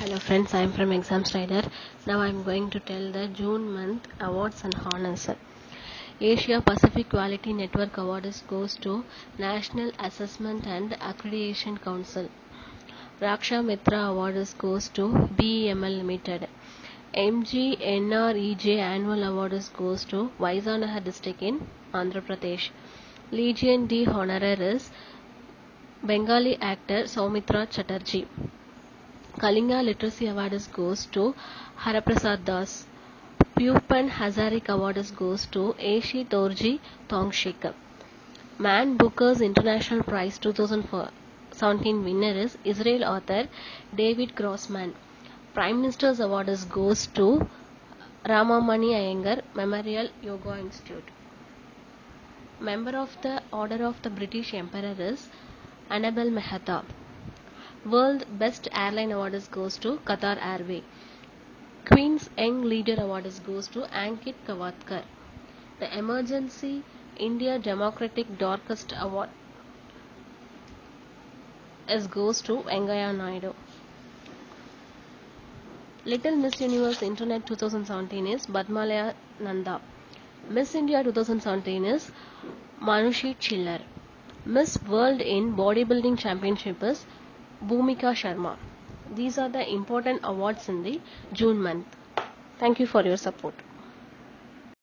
Hello friends, I am from Exams Rider. Now I am going to tell the June month awards and honors. Asia Pacific Quality Network Award goes to National Assessment and Accreditation Council. Raksha Mitra Award goes to BEML Limited. MGNREGA Annual Award goes to Vizianagaram district in Andhra Pradesh. Legion d'Honneur is Bengali actor Saumitra Chatterjee. Kalinga Literary Award goes to Haraprasad Das. Bhupen Hazarika Award goes to Aishi Dorji Tongshik. Man Booker's International Prize 2017 winner is Israel author David Grossman. Prime Minister's Award goes to Ramamani Iyengar Memorial Yoga Institute. Member of the Order of the British Empire is Annabel Mehta. World Best Airline Award is goes to Qatar Airway. Queen's Young Leader Award is goes to Ankit Kavatkar. The Emergency India Democratic Darkest Award is goes to Venkaiah Naidu. Little Miss Universe Internet 2017 is Padmalaya Nanda. Miss India 2017 is Manushi Chhillar. Miss World in Bodybuilding Championship is Bhumika Sharma. These are the important awards in the June month. Thank you for your support.